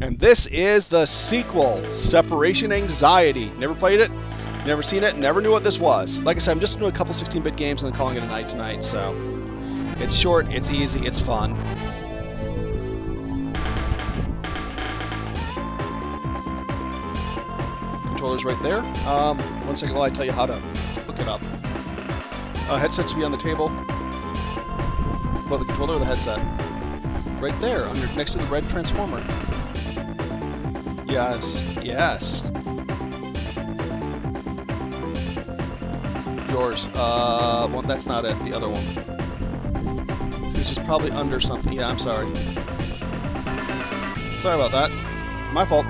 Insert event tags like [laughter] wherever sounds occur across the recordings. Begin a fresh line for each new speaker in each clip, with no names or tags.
And this is the sequel, Separation Anxiety. Never played it, never seen it, never knew what this was. Like I said, I'm just doing a couple 16 bit games and then calling it a night tonight, so. It's short, it's easy, it's fun. Controller's right there. Um, one second while I tell you how to hook it up. Uh, headset should be on the table. Well, the controller or the headset? Right there, under next to the red transformer. Yes, yes. Yours. Uh, well, that's not it. The other one. Which is probably under something. Yeah, I'm sorry. Sorry about that. My fault.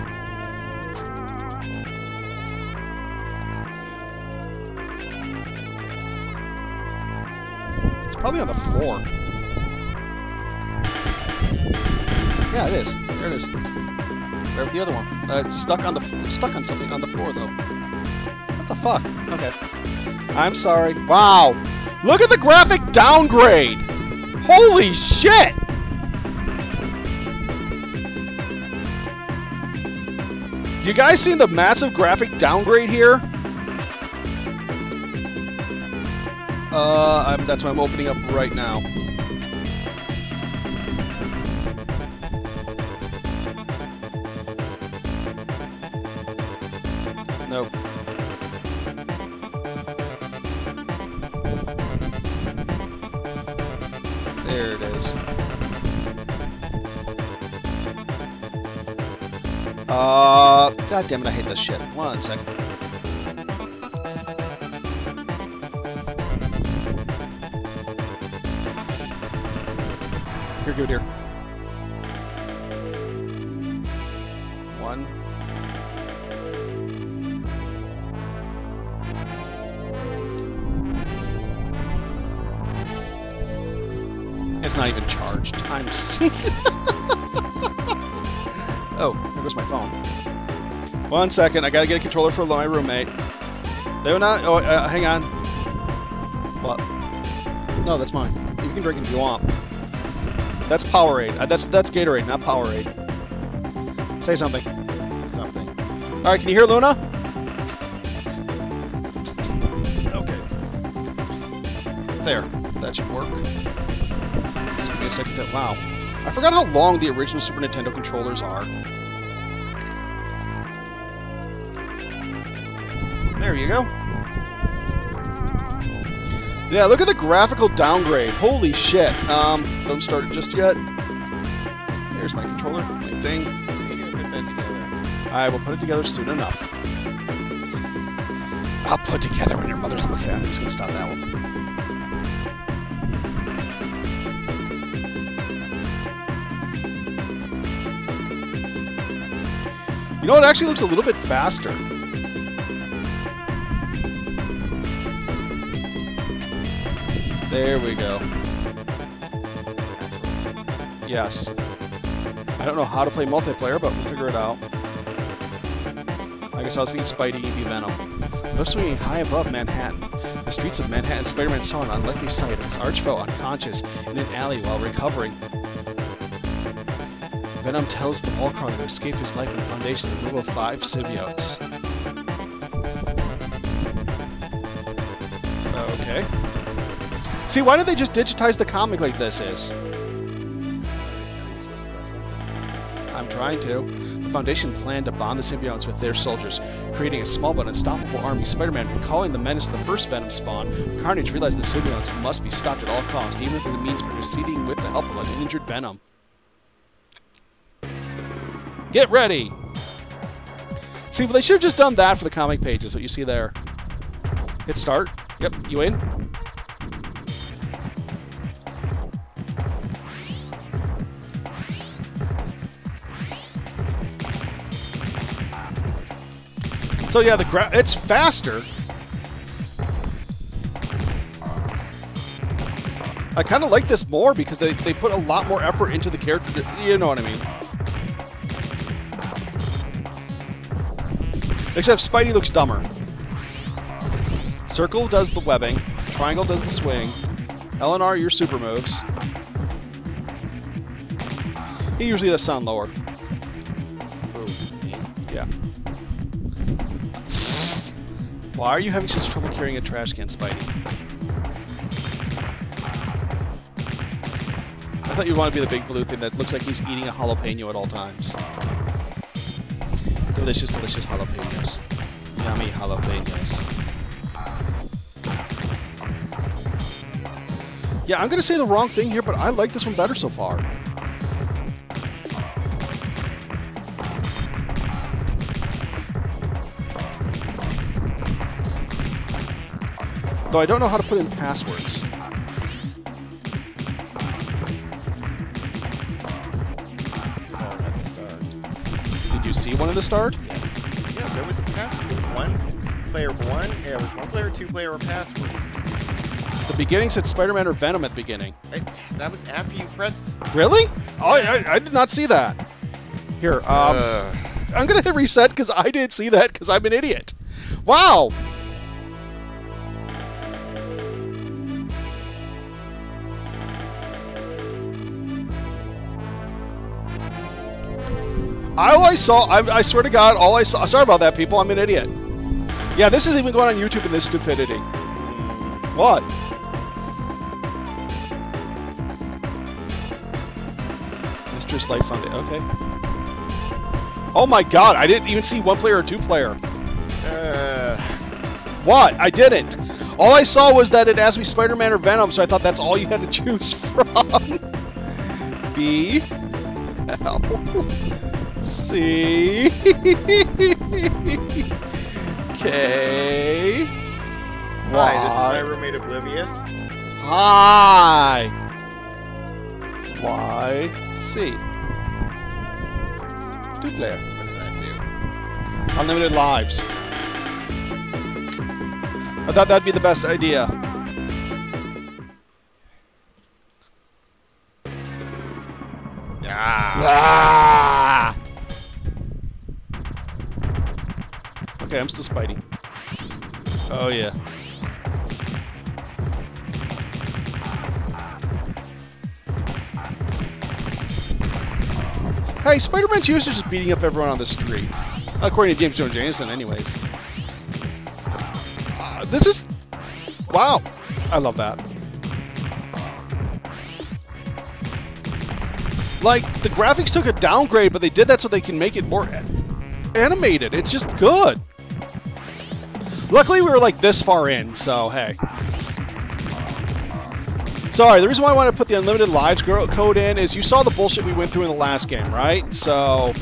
The other one. Uh, it's stuck on the. It's stuck on something on the floor though. What the fuck? Okay. I'm sorry. Wow. Look at the graphic downgrade. Holy shit. You guys seen the massive graphic downgrade here? Uh, I'm, that's what I'm opening up right now. God damn it, I hate this shit. One second. You're good here. One. It's not even charged. I'm [laughs] [laughs] oh, there goes my phone. One second, I gotta get a controller for my roommate. They will not. Oh, uh, hang on. What? No, that's mine. You can drink it if you want. That's Powerade. Uh, that's that's Gatorade, not Powerade. Say something.
Something.
All right, can you hear Luna? Okay. There. That should work. Just give me a second to... Wow. I forgot how long the original Super Nintendo controllers are. You go. Yeah, look at the graphical downgrade. Holy shit. Um, don't start it just yet. There's my controller, my thing. I will put it together soon enough. I'll put together when your mother's okay. I'm just gonna stop that one. You know, it actually looks a little bit faster. There we go. Yes. I don't know how to play multiplayer, but we'll figure it out. I guess I was being Spidey, you be Venom. Though swinging high above Manhattan, the streets of Manhattan, Spider-Man saw an unlikely sight as Arch fell unconscious in an alley while recovering. Venom tells the wall crawler to escape his life in the foundation of removal of five symbiotes. See, why don't they just digitize the comic like this is? I'm trying to. The Foundation planned to bond the symbionts with their soldiers, creating a small but unstoppable army. Spider-Man, recalling the menace of the first Venom spawn, Carnage realized the symbionts must be stopped at all costs, even if the means proceeding with the help of an injured Venom. Get ready! See, but they should have just done that for the comic pages, what you see there. Hit start. Yep, you in? So yeah, the gra- it's faster. I kind of like this more because they, they put a lot more effort into the character. You know what I mean? Except Spidey looks dumber. Circle does the webbing. Triangle does the swing. LNR, your super moves. He usually does sound lower. Why are you having such trouble carrying a trash can, Spidey? I thought you'd want to be the big blue thing that looks like he's eating a jalapeno at all times. Delicious, delicious jalapenos. Yummy jalapenos. Yeah, I'm going to say the wrong thing here, but I like this one better so far. Though I don't know how to put in passwords.
Oh, at the start.
Did you see one at the start?
Yeah. Yeah, there was a password. There was one player one. Yeah, there was one player, two player, or passwords.
The beginning said Spider-Man or Venom at the beginning.
It, that was after you pressed.
Really? Oh, I, I, did not see that. Here, um,
uh,
I'm gonna hit reset because I didn't see that because I'm an idiot. Wow. All I saw, I, I swear to God, all I saw. Sorry about that, people. I'm an idiot. Yeah, this is even going on YouTube in this stupidity. What? Mistress Life Foundation. Okay. Oh my God! I didn't even see one player or two player.
uh,
What? I didn't. All I saw was that it asked me Spider-Man or Venom, so I thought that's all you had to [laughs] choose from. B L C K
hi, this is my roommate Oblivious.
I Y C. Two player.
What does that do?
Unlimited lives. I thought that'd be the best idea.
Ah.
Ah! Okay, I'm still Spidey. Oh yeah. Hey, Spider-Man's used to just beating up everyone on the street. According to J. Jonah Jameson, anyways. Uh, this is... Wow. I love that. Like, the graphics took a downgrade, but they did that so they can make it more animated. It's just good. Luckily, we were like this far in, so hey. Sorry, the reason why I wanted to put the unlimited lives code in is you saw the bullshit we went through in the last game, right? So.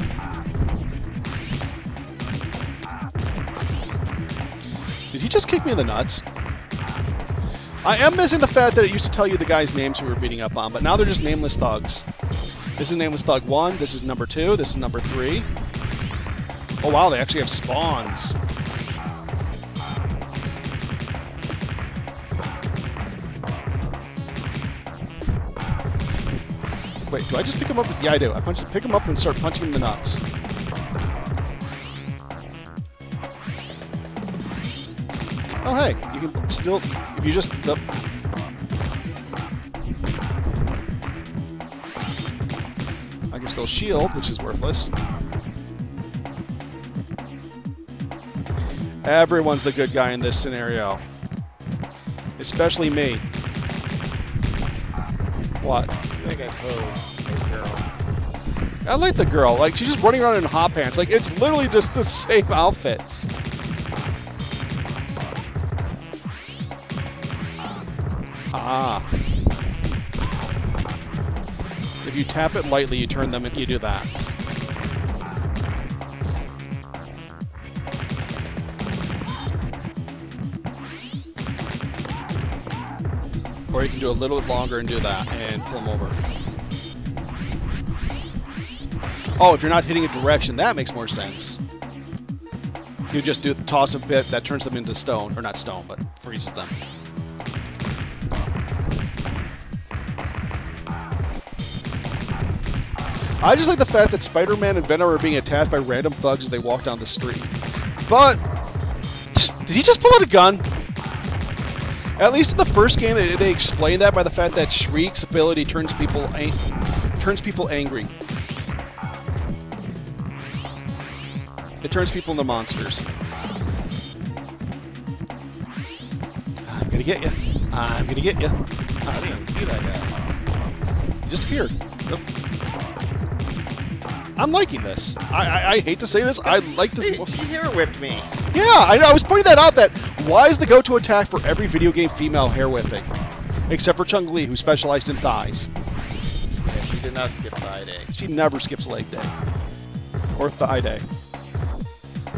Did he just kick me in the nuts? I am missing the fact that it used to tell you the guys' names who we were beating up on, but now they're just nameless thugs. This is nameless thug 1, this is number 2, this is number 3. Oh wow, they actually have spawns. Wait, do I just pick him up? Yeah, I do. I punch, pick him up and start punching him in the nuts. Oh, hey, you can still, if you just, the, I can still shield, which is worthless. Everyone's the good guy in this scenario. Especially me. What?
I girl.
I like the girl. Like she's just running around in hot pants. Like it's literally just the [laughs] same outfits. Ah. If you tap it lightly, you turn them and you do that. Or you can do a little bit longer and do that and pull them over. Oh, if you're not hitting a direction, that makes more sense. You just do toss a bit that turns them into stone, or not stone, but freezes them. I just like the fact that Spider-Man and Venom are being attacked by random thugs as they walk down the street. But did he just pull out a gun? At least in the first game, they, they explain that by the fact that Shriek's ability turns people turns people angry. Turns people into monsters. I'm gonna get you. I'm gonna get you.
I didn't even see that guy.
He just appeared. Nope. I'm liking this. I, I, I hate to say this. I like this.
She, she hair whipped me.
Yeah, I, I was pointing that out. That why is the go-to attack for every video game female hair whipping, except for Chun-Li, who specialized in thighs.
Yeah, she did not skip thigh day.
She never skips leg day or thigh day.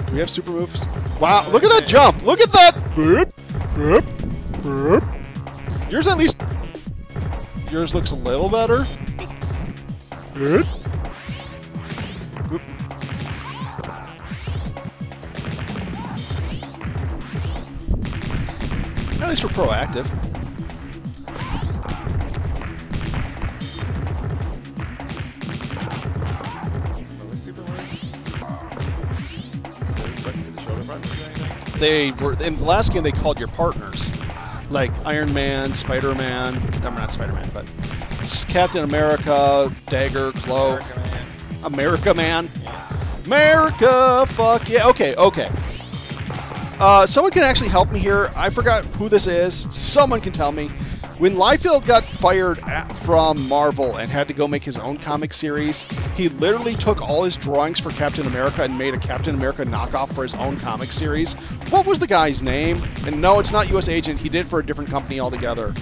Do we have super moves? Wow! Look at that jump! Look at that! Boop, boop, boop. Yours at least. Yours looks a little better. Boop. At least we're proactive. They were in the last game they called your partners like iron man spider-man no not spider-man but captain america dagger cloak.
America, man.
america man.
Yes.
america fuck yeah okay okay. Uh, someone can actually help me here. I forgot who this is. Someone can tell me when Liefeld got fired at, from Marvel and had to go make his own comic series, he literally took all his drawings for Captain America and made a Captain America knockoff for his own comic series. What was the guy's name? And no, it's not U.S. Agent. He did it for a different company altogether.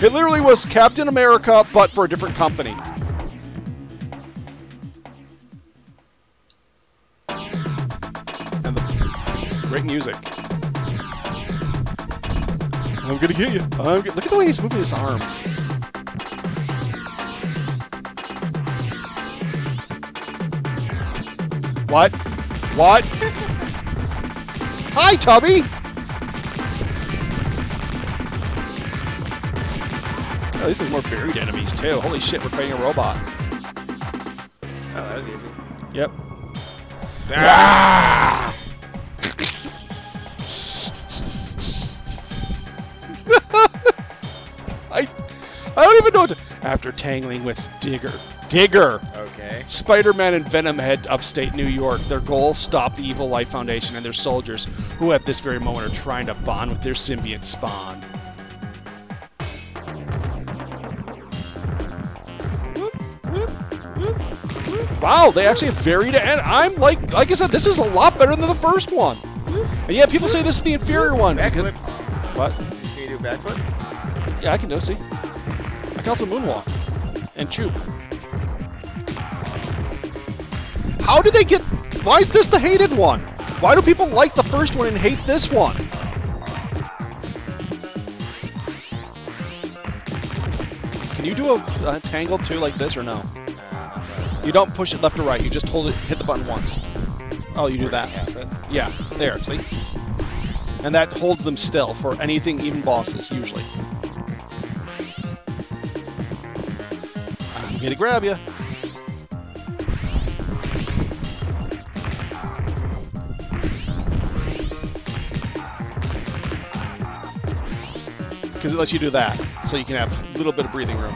It literally was Captain America, but for a different company. And the great music. I'm gonna get you. Look at the way he's moving his arms. What? What? Hi, Tubby! Oh, these there's more buried enemies, too. Holy shit, we're fighting a robot.
Oh, that was easy.
Yep.
Ah!
After tangling with Digger. Digger!
Okay.
Spider-Man and Venom head upstate New York. Their goal: stop the Evil Life Foundation and their soldiers, who at this very moment are trying to bond with their symbiote spawn. Wow, they actually have varied and I'm like, like I said, this is a lot better than the first one. And yeah, people say this is the inferior one.
Backflips.
What?
You see you do backflips?
Yeah, I can do. See, Can also moonwalk and chew. How do they get? Why is this the hated one? Why do people like the first one and hate this one? Can you do a, a tangle too like this or no?
Nah, not bad.
You don't push it left or right. You just hold it, hit the button once. Oh, you do that. Yeah, there, see? And that holds them still for anything, even bosses, usually. I'm gonna grab you. Because it lets you do that, so you can have a little bit of breathing room.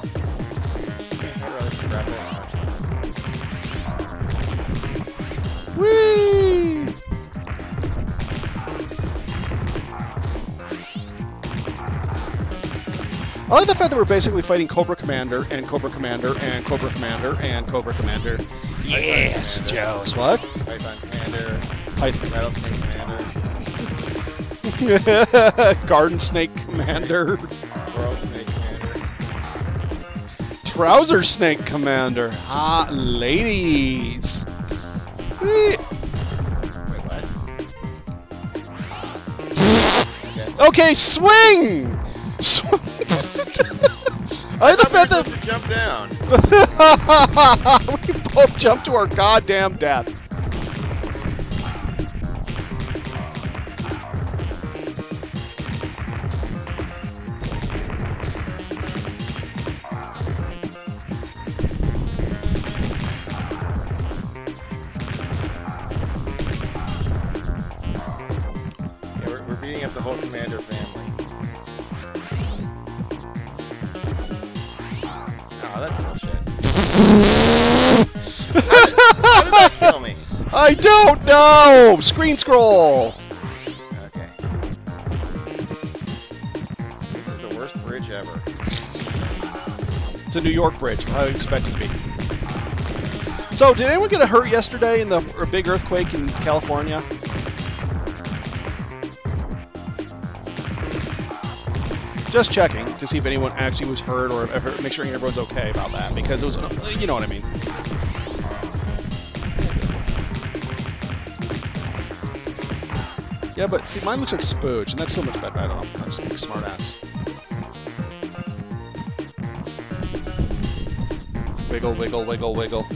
I like the fact that we're basically fighting Cobra Commander and Cobra Commander and Cobra Commander and Cobra Commander. Yes, Joe's what?
Python Commander,
Python.
Rattlesnake Commander, [laughs]
Garden Snake Commander.
Coral Snake Commander.
Trouser Snake Commander. Hot ladies.
Wait, what? okay. [laughs]
Okay, swing! Swing! I like the
we were
fact that
supposed to jump down. [laughs]
we both jumped to our goddamn death.
Yeah, we're, we're beating up the whole Commander family. Me?
I don't know! Screen scroll!
Okay. This is the worst bridge ever.
It's a New York bridge. How do you expect it to be? So, did anyone get a hurt yesterday in the big earthquake in California? Just checking to see if anyone actually was hurt or make sure everyone's okay about that because it was, you know what I mean. Yeah, but see, mine looks like spooge, and that's so much better. I don't know. I'm just being smart ass. Wiggle, wiggle, wiggle, wiggle.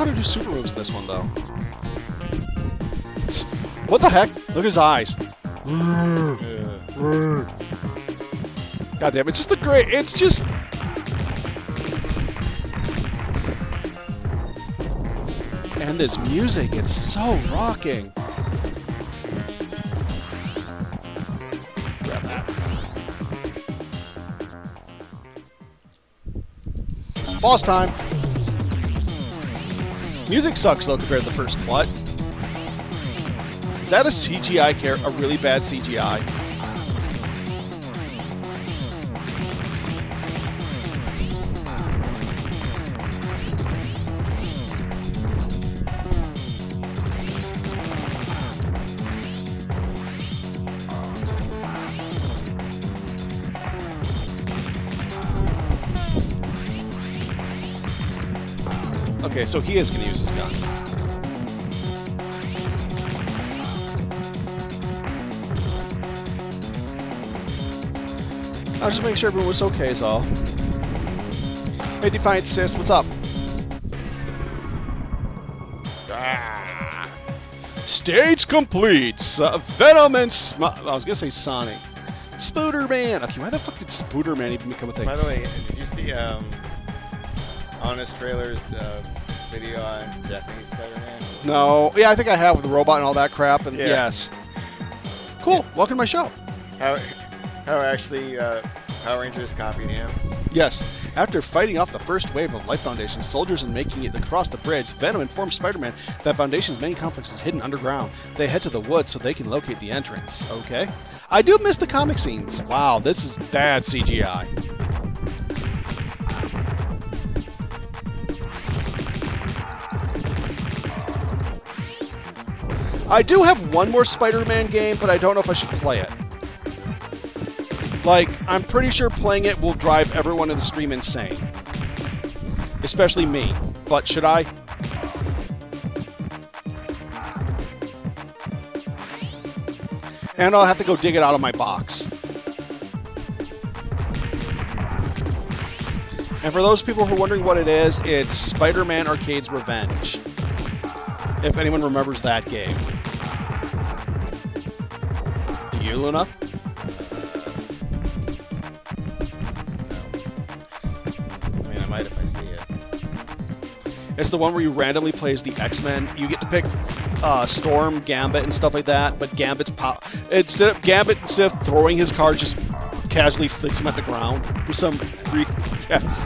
How to do super moves this one, though. What the heck? Look at his eyes. God damn, it's just the great. It's just. And this music, it's so rocking. Grab that. Boss time. Music sucks though compared to the first. What? Is that a CGI care? A really bad CGI? So he is going to use his gun. I was just making sure everyone was okay, is all. Hey, Defiant Sis, what's up? Ah. Stage complete! So, Venom and Sm I was gonna say Sonic. Spooderman! Okay, why the fuck did Spooderman even become a thing?
By the way, did you see um, Honest Trailer's uh, video on Japanese Spider-Man?
No. Yeah, I think I have with the robot and all that crap, and
Yeah.
yes. Cool. Welcome to my show.
How, how actually uh, Power Rangers copied him?
Yes. After fighting off the first wave of Life Foundation soldiers and making it across the bridge, Venom informs Spider-Man that Foundation's main complex is hidden underground. They head to the woods so they can locate the entrance. Okay. I do miss the comic scenes. Wow, this is bad CGI. I do have one more Spider-Man game, but I don't know if I should play it. Like, I'm pretty sure playing it will drive everyone in the stream insane. Especially me. But should I? And I'll have to go dig it out of my box. And for those people who are wondering what it is, it's Spider Man Arcade's Revenge. If anyone remembers that game. You, Luna?
I mean, I might if I see it.
It's the one where you randomly play as the X Men. You get to pick uh, Storm, Gambit, and stuff like that. But Gambit's pop instead of Gambit instead of throwing his card, just casually flicks him at the ground for some freak. [laughs] Yes.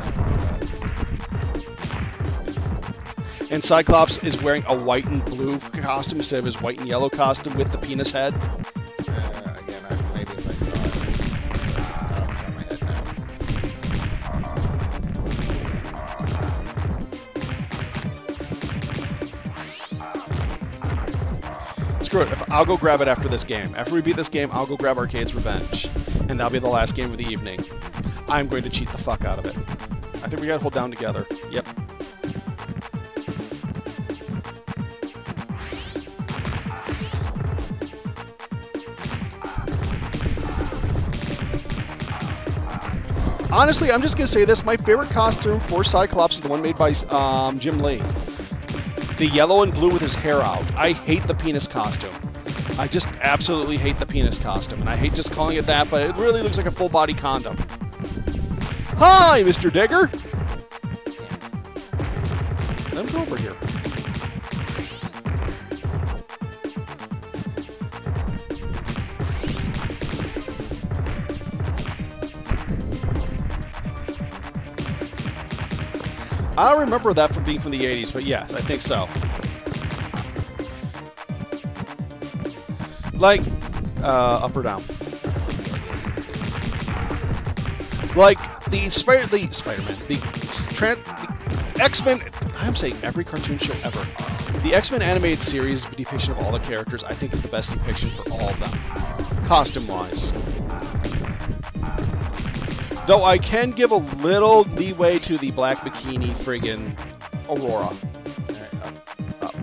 And Cyclops is wearing a white and blue costume instead of his white and yellow costume with the penis head. Screw it. If, I'll go grab it after this game. After we beat this game, I'll go grab Arcade's Revenge. And that'll be the last game of the evening. I'm going to cheat the fuck out of it. I think we gotta hold down together. Yep. honestly, I'm just gonna say this. My favorite costume for Cyclops is the one made by um, Jim Lee. The yellow and blue with his hair out. I hate the penis costume. I just absolutely hate the penis costume, and I hate just calling it that, but it really looks like a full body condom. Hi, Mr. Digger. Let him go over here. I don't remember that from being from the 80s, but yes, I think so. Like, uh, up or down? Like the Spider, the Spider-Man, the, the X-Men. I'm saying every cartoon show ever. The X-Men animated series depiction of all the characters, I think, is the best depiction for all of them, costume-wise. Though I can give a little leeway to the black bikini friggin' Ororo
Alright, up.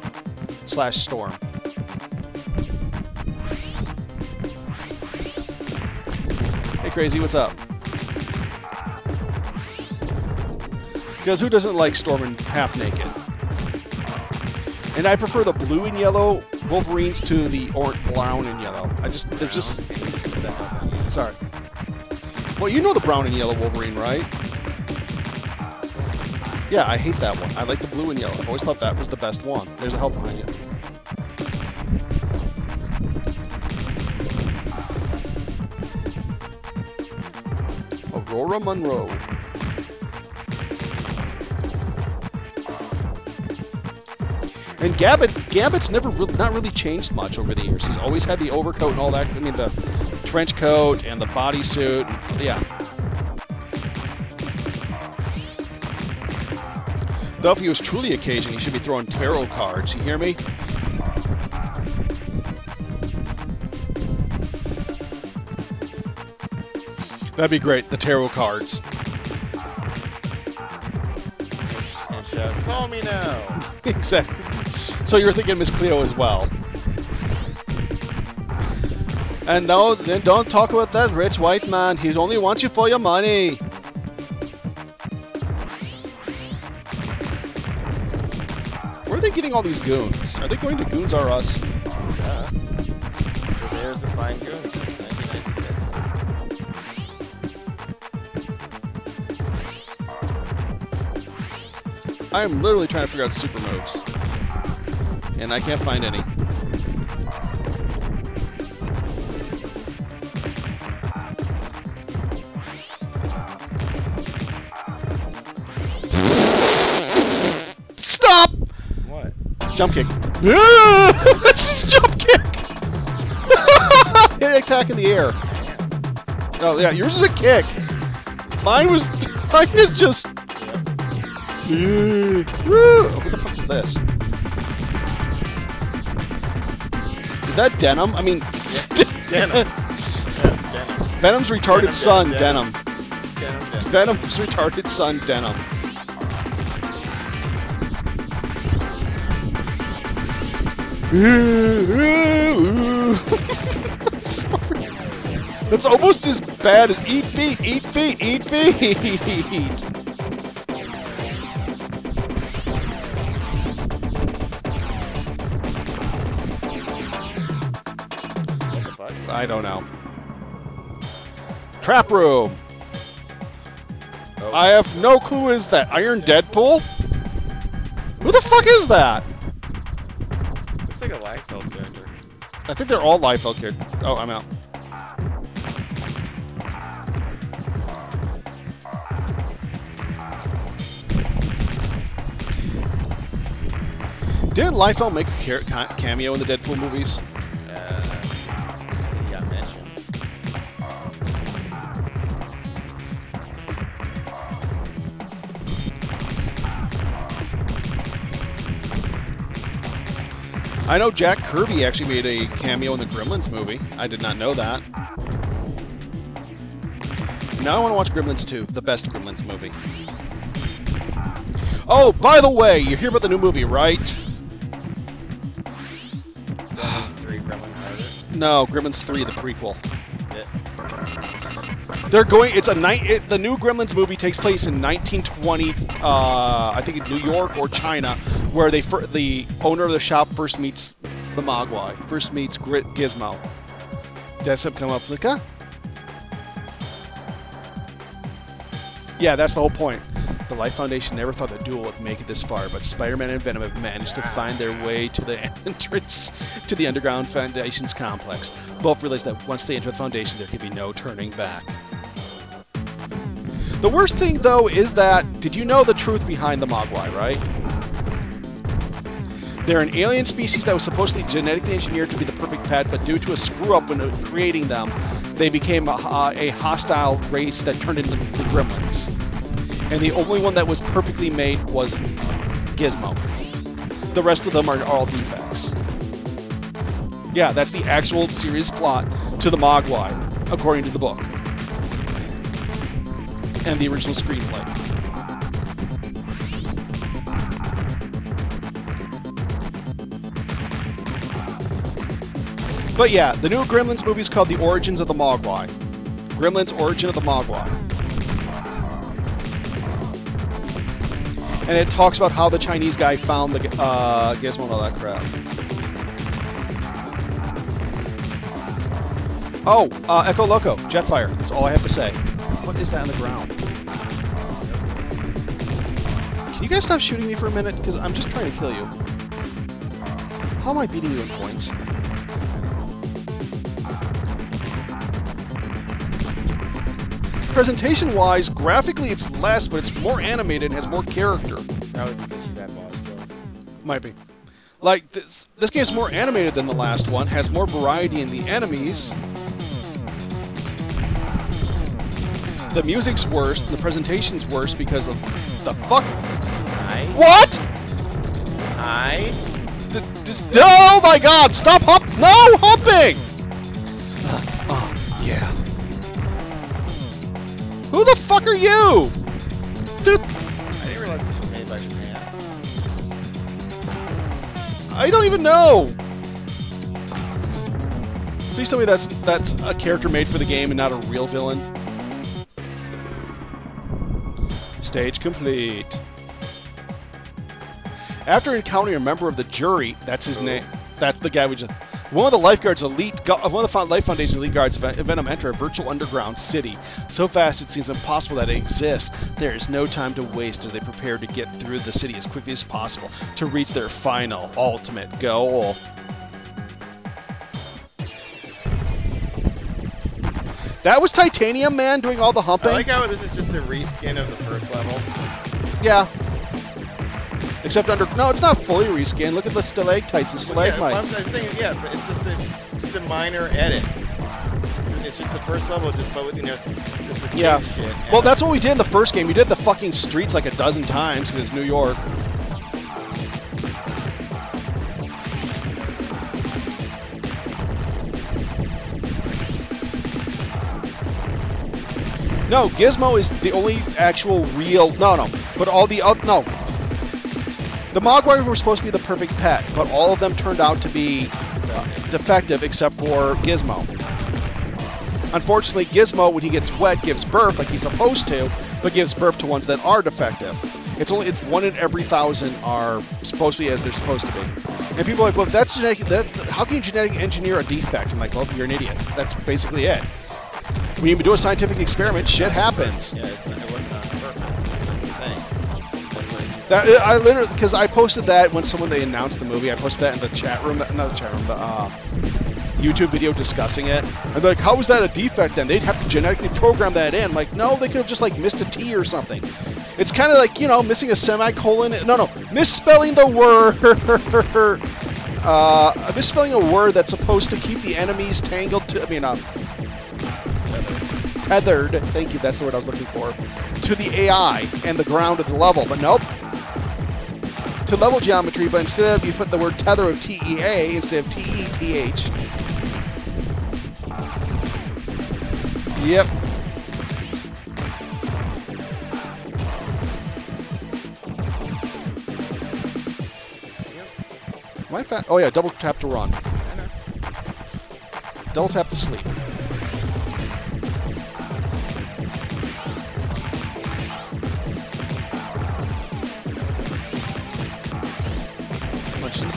slash Storm. Hey, Crazy, what's up? Because who doesn't like Storming half naked? And I prefer the blue and yellow Wolverines to the orange, brown and yellow. I just, it's just,
Just put that up on you.
sorry. Well, you know the brown and yellow Wolverine, right? Yeah, I hate that one. I like the blue and yellow. I've always thought that was the best one. There's a help behind you. Ororo Munroe. And Gambit, Gambit's never really, not really changed much over the years. He's always had the overcoat and all that. I mean, the trench coat and the bodysuit. Yeah. Though if he was truly a Cajun, he should be throwing tarot cards. You hear me? That'd be great. The tarot cards.
And call me now. [laughs]
exactly. So you're thinking Miss Cleo as well. And no, then don't talk about that rich white man. He only wants you for your money. Where are they getting all these goons? Are they going to Goons R Us?
Yeah. There's a fine goon since 1996.
I'm literally trying to figure out super moves. And I can't find any. Jump kick. That's [laughs] his jump kick! [laughs] Hit attack in the air. Oh, yeah, yours is a kick. Mine was. [laughs] Mine is just. Woo! What the fuck is this? Is that denim? I mean,
Denim. That's denim.
Venom's retarded
Denim,
son.
Denim,
denim. Venom's retarded son, denim. Sorry. That's almost as bad as eat feet, eat feet, eat feet.
What the fuck?
I don't know. Trap room.
Oh,
I have no clue. Is that Iron Deadpool? Who the fuck is that?
Like a Liefeld character.
I think they're all Liefeld kids. Oh, I'm out. Didn't Liefeld make a ca- ca- cameo in the Deadpool movies? I know Jack Kirby actually made a cameo in the Gremlins movie. I did not know that. Now I want to watch Gremlins 2, the best Gremlins movie. Oh, by the way, you hear about the new movie, right?
Gremlins 3, Gremlin Harder.
No, Gremlins 3, the prequel. They're going. It's a night. It, the new Gremlins movie takes place in 1920. Uh, I think in New York or China, where they the owner of the shop first meets the Mogwai. First meets Grit Gizmo. Jessup come up like, huh? Yeah, that's the whole point. The Life Foundation never thought the duel would make it this far, but Spider-Man and Venom have managed to find their way to the [laughs] entrance to the underground Foundation's complex. Both realize that once they enter the Foundation, there can be no turning back. The worst thing, though, is that did you know the truth behind the Mogwai, right? They're an alien species that was supposedly genetically engineered to be the perfect pet, but due to a screw up when creating them, they became a, uh, a hostile race that turned into the gremlins. And the only one that was perfectly made was Gizmo. The rest of them are all defects. Yeah, that's the actual serious plot to the Mogwai, according to the book. And the original screenplay. But yeah, the new Gremlins movie is called The Origins of the Mogwai. Gremlins Origin of the Mogwai. And it talks about how the Chinese guy found the uh, Gizmo and all that crap. Oh, uh, Echo Loco, Jetfire. That's all I have to say. Is that on the ground? Can you guys stop shooting me for a minute? Because I'm just trying to kill you. How am I beating you in points? Presentation-wise, graphically it's less, but it's more animated and has more character.
Probably because you got boss kills.
Might be. Like, this, this game's more animated than the last one, has more variety in the enemies. The music's worse, the presentation's worse because of the fuck.
Hi.
What? D- just, oh my god, stop hump! No, humping! Uh, oh, yeah. Who the fuck are you? Dude,
I didn't realize this was made by Japan.
I don't even know. Please tell me that's that's a character made for the game and not a real villain. Stage complete. After encountering a member of the jury, that's his name. That's the guy we just. One of the lifeguards elite, gu- uh, one of the Life Foundation elite guards, Ven- Venom enter a virtual underground city. So fast it seems impossible that it exists. There is no time to waste as they prepare to get through the city as quickly as possible to reach their final, ultimate goal. That was Titanium Man doing all the
I
humping.
like how this is just a reskin of the first level.
Yeah. Except under no, it's not fully reskinned. Look at the stalactites and
Yeah, I'm,
stalagmites.
I'm saying, yeah, but it's just a just a minor edit. It's just the first level, just but with you know, just with
Yeah.
shit.
Well, that's what we did in the first game. We did the fucking streets like a dozen times because New York. No, Gizmo is the only actual real. No, no, but all the oth- no. The Mogwai were supposed to be the perfect pet, but all of them turned out to be uh, defective except for Gizmo. Unfortunately, Gizmo, when he gets wet, gives birth like he's supposed to, but gives birth to ones that are defective. It's only it's one in every thousand are supposed to be as they're supposed to be. And people are like, well, that's genetic. That, how can you genetic engineer a defect? I'm like, well, you're an idiot. That's basically it. When you do a scientific experiment, shit happens.
Yeah, not, it wasn't on purpose. That's the thing. That's
That I literally because I posted that when someone they announced the movie. I posted that in the chat room, not the chat room, the uh, YouTube video discussing it. And they're like, how was that a defect? Then they'd have to genetically program that in. Like, no, they could have just like missed a T or something. It's kind of like you know missing a semicolon. No, no, misspelling the word. [laughs] uh, misspelling a word that's supposed to keep the enemies tangled to. I mean, uh, tethered. Thank you. That's the word I was looking for. To the AI and the ground of the level, but nope to level geometry, but instead of you put the word tether of TEA instead of TETH. Yep. My fa- oh yeah, double tap to run. Double tap to sleep.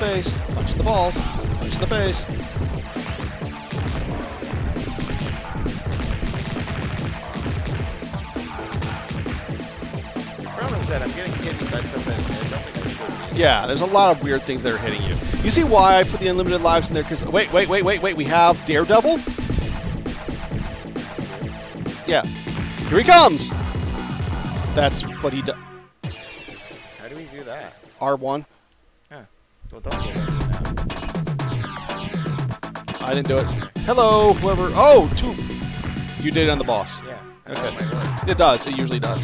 Face, punch in the balls, punch in the face.
Problem I'm getting hit by that I don't think I should be.
Yeah, there's a lot of weird things that are hitting you. You see why I put the unlimited lives in there? Because wait, wait, wait, wait, wait. We have Daredevil. Yeah, here he comes. That's what he does.
How do we do that?
R1.
Huh. Don't do that
I didn't do it. Hello, whoever. Oh, two. You did it on the boss.
Yeah.
Okay. It does. It usually does.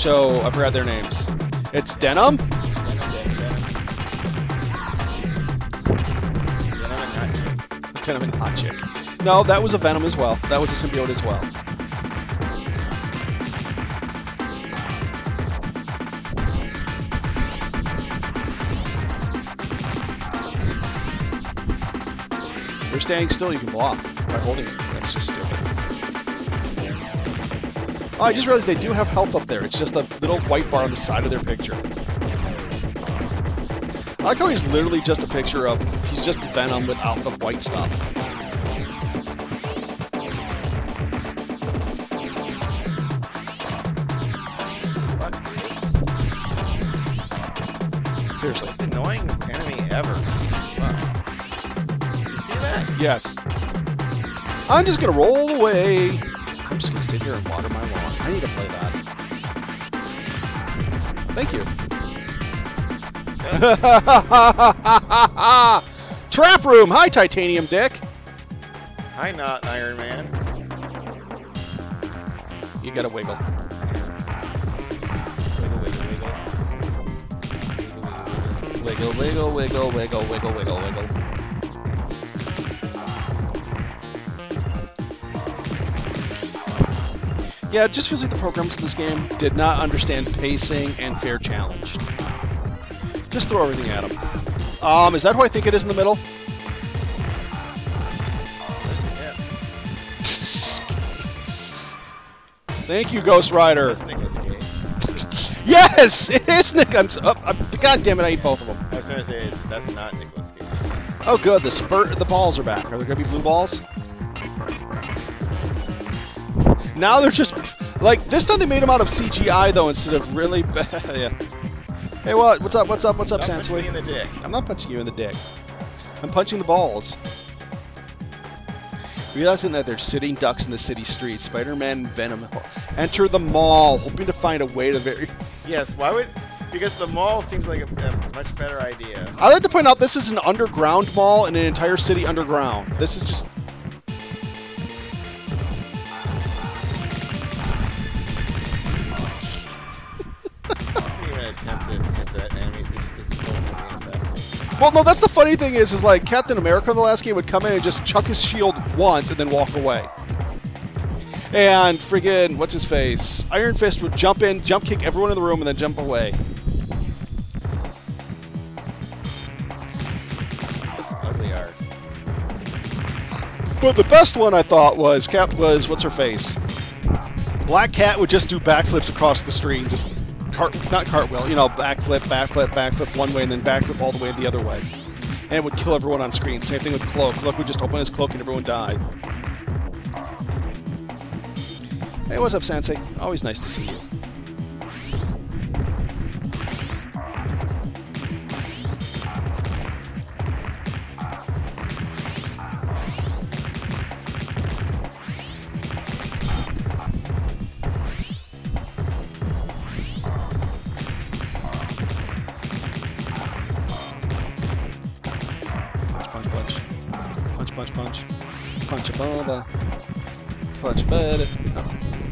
So I forgot their names. It's Denim.
Venom, Venom, Venom. Venom and Hot Chick.
Denim and Hot Chick. No, that was a Venom as well. That was a symbiote as well. If still, you can block by holding it. That's just stupid. Oh, I just realized they do have health up there. It's just a little white bar on the side of their picture. I like how he's literally just a picture of he's just Venom without the white stuff. Seriously.
Most annoying enemy ever. Fuck. You see that?
Yes. I'm just gonna roll away. I'm just gonna sit here and water my lawn. I need to play that. Thank you. [laughs] Trap room. Hi, Titanium Dick.
Hi, not Iron Man.
You gotta wiggle.
Wiggle, wiggle, wiggle. Wiggle, wiggle,
Wiggle,
wiggle.
wiggle, wiggle, wiggle, Yeah, it just feels like the programs in this game did not understand pacing and fair challenge. Just throw everything at them. Um, is that who I think it is in the middle?
Yeah.
Thank you, Ghost Rider.
That's Nicolas Cage.
Yes, it is Nick. I'm, so- oh, I'm- God damn it, I ate both of them.
I was to say, that's not Nicolas Cage.
Oh, good. The spurt, the balls are back. Are there gonna be blue balls? Now they're just like this time. They made them out of CGI though, instead of really [laughs] bad. yeah. Hey, what? What's up? What's up? What's up,
Stop in the dick.
I'm not punching you in the dick. I'm punching the balls. Realizing that they're sitting ducks in the city streets, Spider-Man and Venom enter the mall, hoping to find a way to very. [laughs]
Yes, why would... Because the mall seems like a, a much better idea.
I'd like to point out this is an underground mall in an entire city underground. This is just Well, no, that's the funny thing is, is like Captain America in the last game would come in and just chuck his shield once and then walk away. And friggin' what's his face? Iron Fist would jump in, jump kick everyone in the room, and then jump away.
That's ugly art.
But the best one I thought was Cap was what's her face? Black Cat would just do backflips across the screen, just cart not cartwheel, you know, backflip, backflip, backflip one way, and then backflip all the way the other way. And it would kill everyone on screen. Same thing with Cloak. Cloak would just open his cloak and everyone died. Hey, what's up, Sensei? Always nice to see you.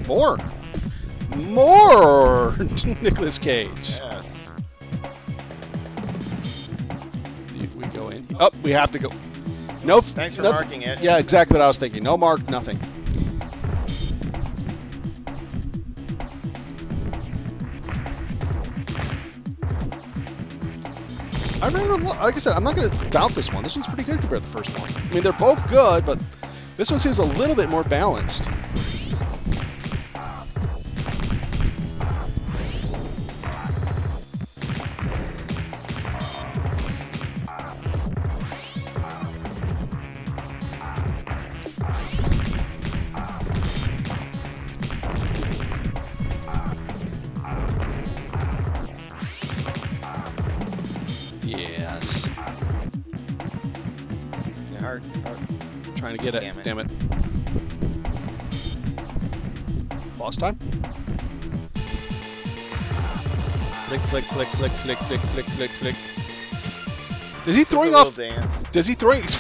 More! More! [laughs] Nicholas Cage.
Yes.
You- We go in. Up, oh, we have to go. Nope.
Thanks for
nope.
marking it.
Yeah, exactly what I was thinking. No mark, nothing. I remember, like I said, I'm not going to doubt this one. This one's pretty good compared to the first one. I mean, they're both good, but this one seems a little bit more balanced.
Damn it.
Damn it. Lost time. Flick, flick, flick, flick, flick, flick, flick, flick, flick. Is he throwing off?
dance.
Does he throwing? [laughs]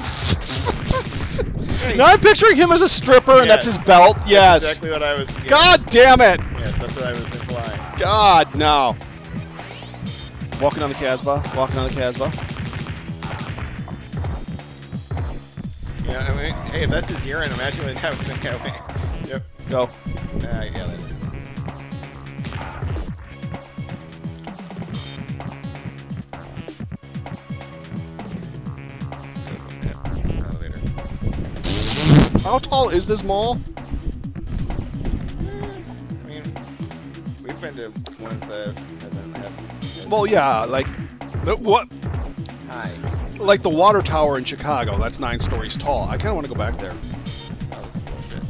Hey,
now I'm picturing him as a stripper, and that's his belt.
that's
Yes.
exactly what I was. yeah.
God damn it!
Yes, that's what I was implying.
God no. Walking on the Casbah. Walking on the Casbah.
Hey, if that's his urine, imagine what happens. Yeah, wait. Yep.
Go.
Uh, yeah, that's. Elevator.
How tall is this mall?
I mean, we've been to ones that have been have.
Well, yeah, like what? Like the water tower in Chicago. That's nine stories tall. I kind of want to go back there.
Bullshit.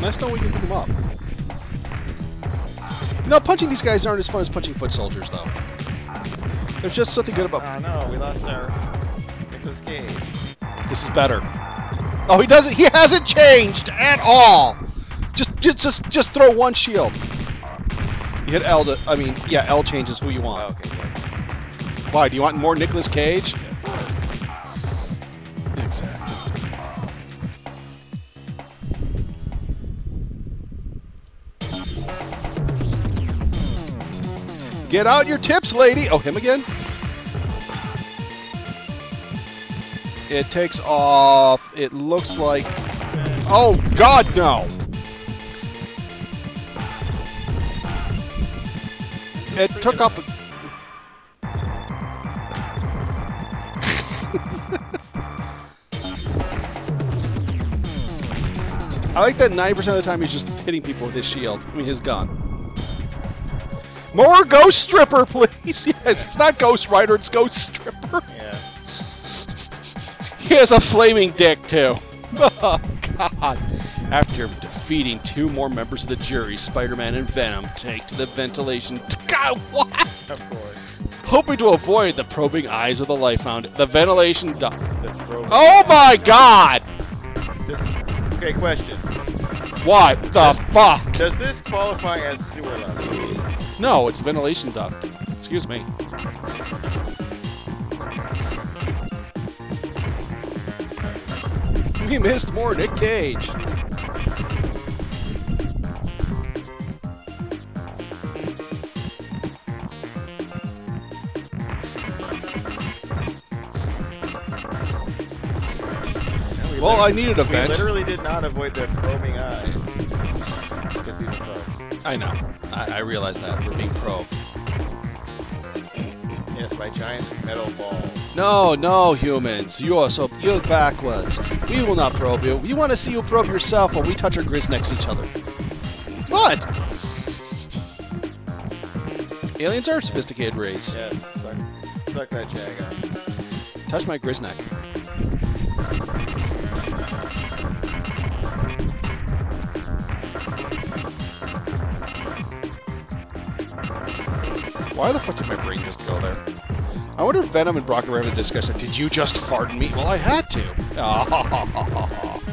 Nice know we can pick them up. You know, punching these guys aren't as fun as punching foot soldiers, though. There's just something good about.
Oh no, we lost our Nicolas Cage.
This is better. Oh, he doesn't. He hasn't changed at all. Just, just, just, throw one shield. You hit L to. I mean, yeah, L changes who you
Oh,
want.
okay, good.
Why? Do you want more Nicolas Cage?
Yeah, of course.
Exactly. Get out your tips, lady. Oh, him again? It takes off. It looks like. Oh, God, no. It took off. [laughs] I like that 90% of the time he's just hitting people with his shield. I mean, his gun. More Ghost Stripper, [laughs] please. Yes, it's not Ghost Rider, it's Ghost Stripper.
Yeah.
He has a flaming dick, too. [laughs] Oh, God. After defeating two more members of the jury, Spider Man and Venom take to the ventilation. God, what?
Of course.
Hoping to avoid the probing eyes of the Life Found, the ventilation duct.
The.
Oh my God!
This, okay, question.
What the fuck?
Does this qualify as sewer level?
No, it's ventilation duct. Excuse me. We missed more Nick Cage. Well, I needed a
bench.
We
literally did not avoid the probing eyes. Because these are probes.
I know. I, I realize that. We're being probed.
Yes, by giant metal balls.
No, no, humans. You are so you're backwards. We will not probe you. You want to see you probe yourself while we touch our grizz next to each other. What? Aliens are a sophisticated race.
Yes, suck, suck that Jagger.
Touch my grizz neck. Why the fuck did my brain just go there? I wonder if Venom and Brock were having a discussion. Did you just fart in me? Well, I had to. [laughs]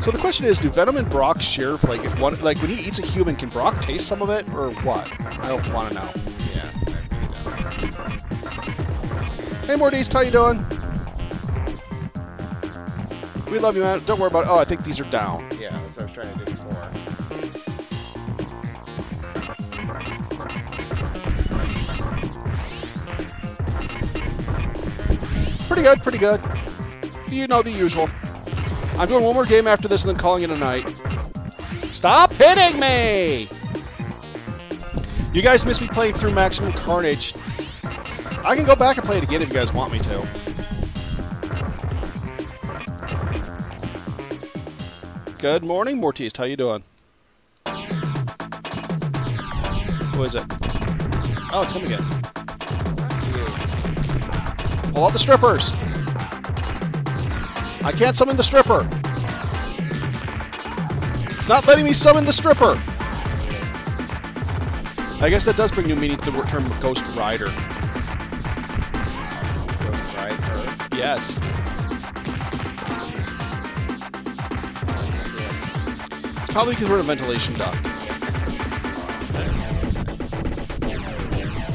So the question is, do Venom and Brock share? Like, if one, like when he eats a human, can Brock taste some of it, or what? I don't want to know.
Yeah.
Hey, Mortis, how you doing? We love you, man. Don't worry about it. Oh, I think these are down.
Yeah, that's what I was trying to do before.
Pretty good, pretty good. You know the usual. I'm doing one more game after this and then calling it a night. Stop hitting me! You guys miss me playing through Maximum Carnage. I can go back and play it again if you guys want me to. Good morning, Mortis. How you doing? Who is it? Oh, it's him again. Pull out the strippers. I can't summon the stripper. It's not letting me summon the stripper. I guess that does bring new meaning to the term Ghost Rider.
Ghost Rider.
Yes. It's probably because we're in a ventilation duct.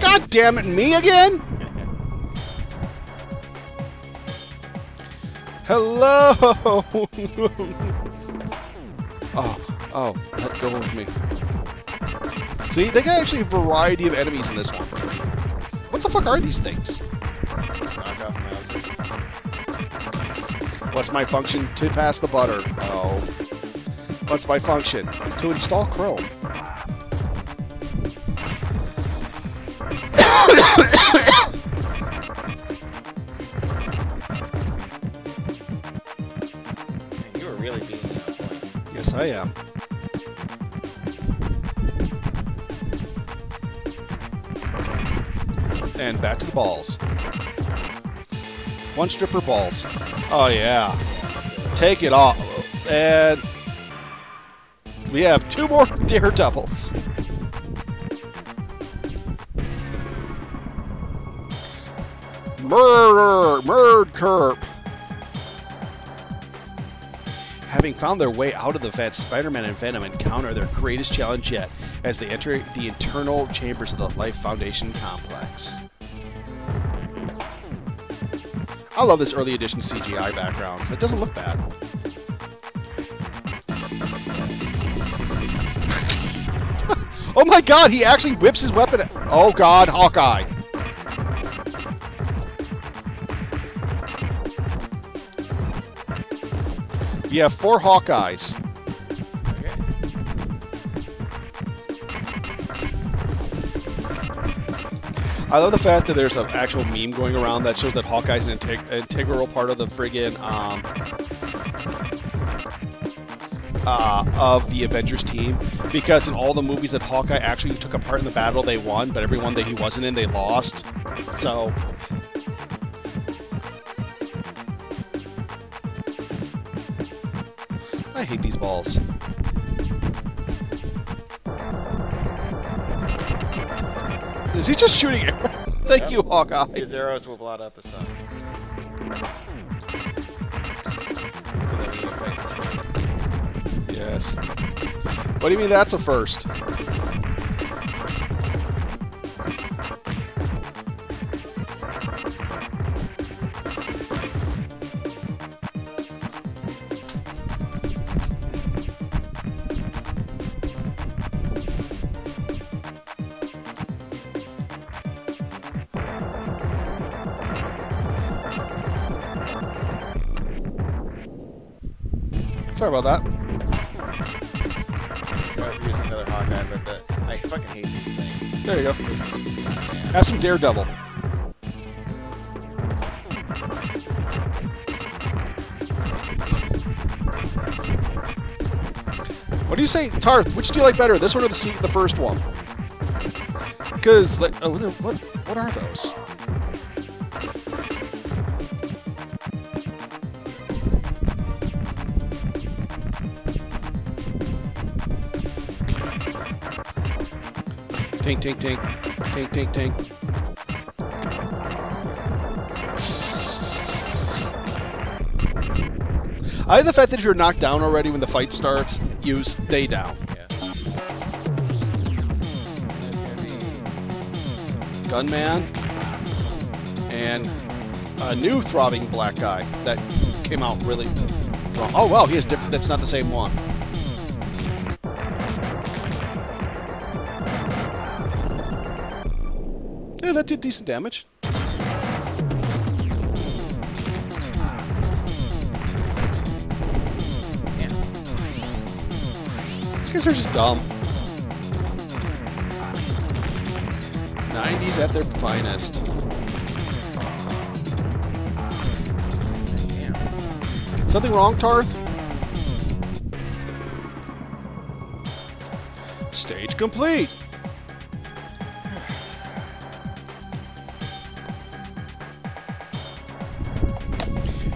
God damn it, me again? Hello! [laughs] oh, oh, let go of me. See, they got actually a variety of enemies in this one. What the fuck are these things? What's my function to pass the butter? Oh. What's my function? To install Chrome. I am. And back to the balls. One stripper balls. Oh, yeah. Take it off. And we have two more [laughs] daredevils. Murder! Murd Having found their way out of the vet, Spider-Man and Venom encounter their greatest challenge yet as they enter the internal chambers of the Life Foundation complex. I love this early edition CGI background. It doesn't look bad. [laughs] oh my god, he actually whips his weapon. Oh god, Hawkeye. We have four Hawkeyes. I love the fact that there's an actual meme going around that shows that Hawkeye's an integ- integral part of the friggin' um, uh, of the Avengers team because in all the movies that Hawkeye actually took a part in the battle, they won, but every one that he wasn't in, they lost. So. Balls. Is he just shooting arrows? [laughs] Thank
Yep.
you, Hawkeye.
His arrows will blot out the sun. So that he can fight the
Yes. What do you mean that's a first? Daredevil. What do you say, Tarth? Which do you like better, this one or the se- the first one? Because, like, oh, what what are those? Tink, tink, tink. Tink, tink, tink. I like the fact that if you're knocked down already when the fight starts, you stay down. Gunman and a new throbbing black guy that came out really. Oh wow, he has different. That's not the same one. That did decent damage. These guys are just dumb. 90s at their finest. Something wrong, Tarth? Stage complete.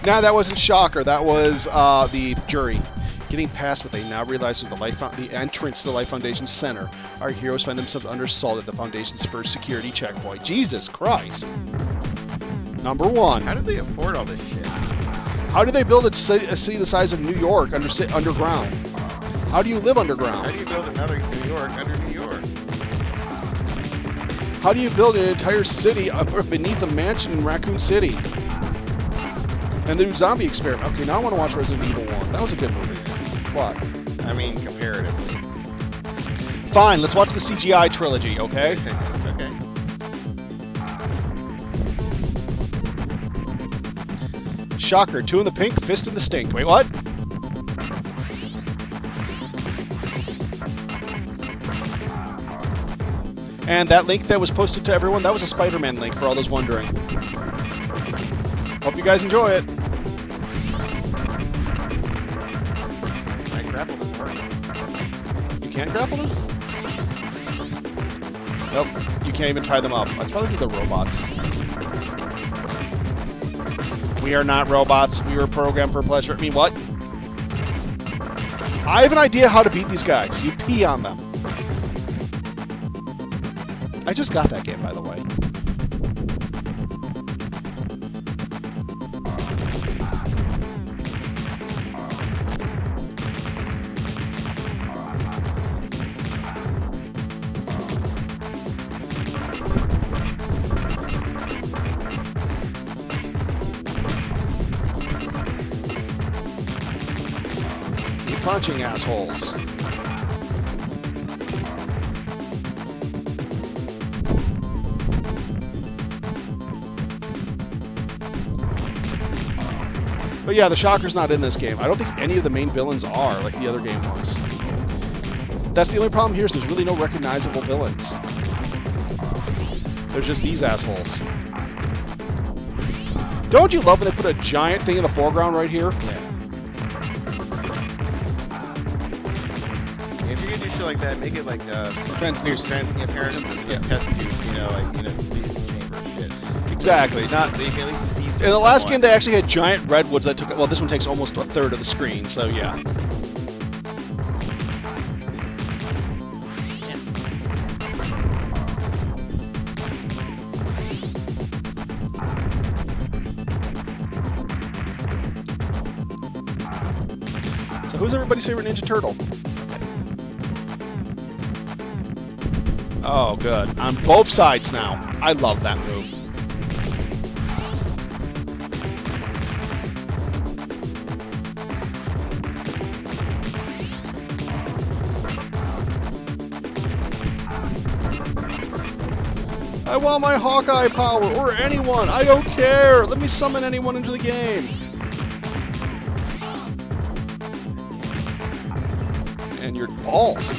Nah, that wasn't Shocker. That was uh, the jury. Getting past what they now realize is the life the entrance to the Life Foundation Center, our heroes find themselves under assault at the Foundation's first security checkpoint. Jesus Christ! Number one.
How did they afford all this shit?
How do they build a city, a city the size of New York under, underground? How do you live underground?
How do you build another New York under New York?
How do you build an entire city up beneath a mansion in Raccoon City? And the new zombie experiment. Okay, now I want to watch Resident Evil 1. That was a good movie. What?
I mean, comparatively.
Fine, let's watch the CGI trilogy, okay? [laughs]
okay.
Shocker, two in the pink, fist in the stink. Wait, what? And that link that was posted to everyone, that was a Spider-Man link for all those wondering. Hope you guys enjoy it.
I grappled this.
You can't grapple them? Nope, you can't even tie them up. That's probably the robots. We are not robots. We were programmed for pleasure. I mean, what? I have an idea how to beat these guys. You pee on them. I just got that game, by the way. Assholes. But yeah, the Shocker's not in this game. I don't think any of the main villains are, like the other game was. That's the only problem here is there's really no recognizable villains. There's just these assholes. Don't you love when they put a giant thing in the foreground right here?
Yeah. That, make it like uh,
Translucent.
transparent, yeah. test tubes, you know, like you know, stasis chamber shit.
Exactly.
See-
Not
they can at least see.
in the last game, they actually had giant redwoods that took. Well, this one takes almost a third of the screen. So yeah. So who's everybody's favorite Ninja Turtle? Oh, good. On both sides now. I love that move. I want my Hawkeye power, or anyone. I don't care. Let me summon anyone into the game. And your balls.